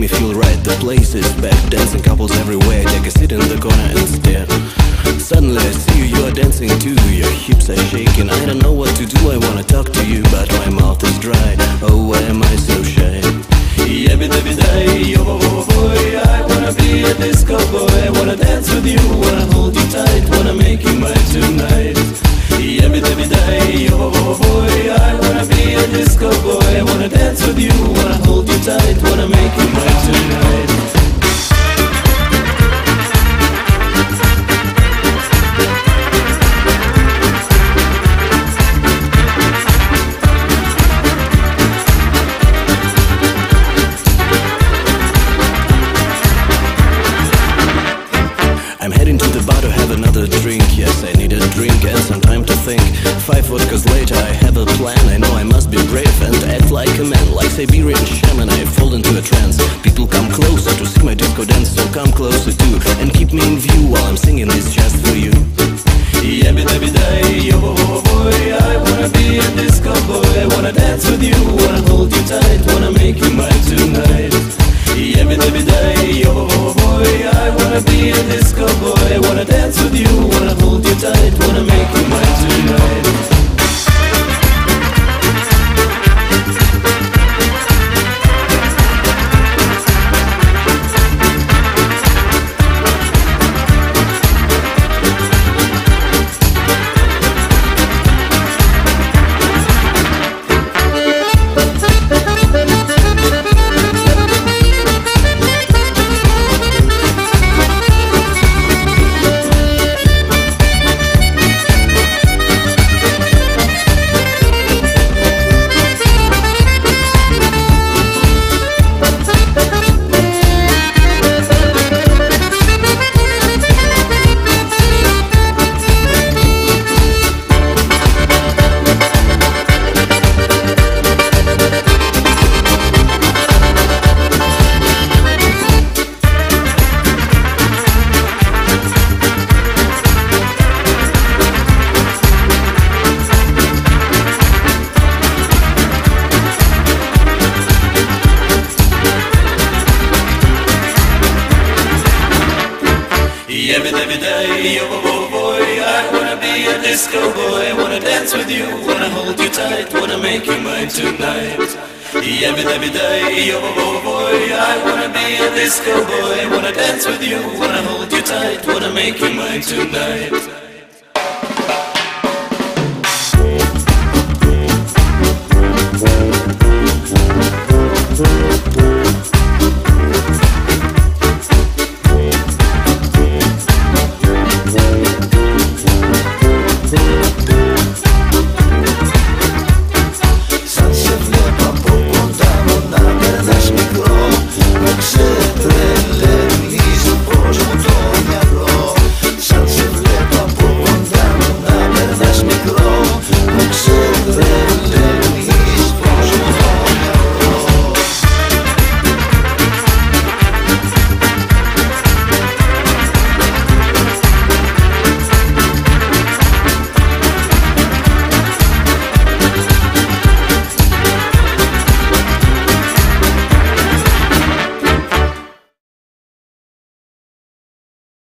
me feel right The place is packed, dancing couples everywhere Take a seat in the corner and stare. Suddenly I see you, you are dancing too. Your hips are shaking, I don't know what to do I wanna talk to you, but my mouth is dry. Oh, why am I so shy? Boy, I wanna be a disco boy. I wanna dance with you, wanna hold you tight Wanna make you mine tonight. Boy, I wanna be a disco to have another drink. Yes, I need a drink and some time to think. Five vodkas later, I have a plan. I know I must be brave and act like a man. Like Siberian shaman, I fall into a trance. People come closer to see my disco dance, so come closer too. And keep me in view while I'm singing this just for you. Disco boy. I wanna dance with you, wanna hold you tight, wanna make you mine tonight. Every every day, oh boy, I wanna be a disco boy. Wanna dance with you, wanna hold you tight, wanna make you mine tonight.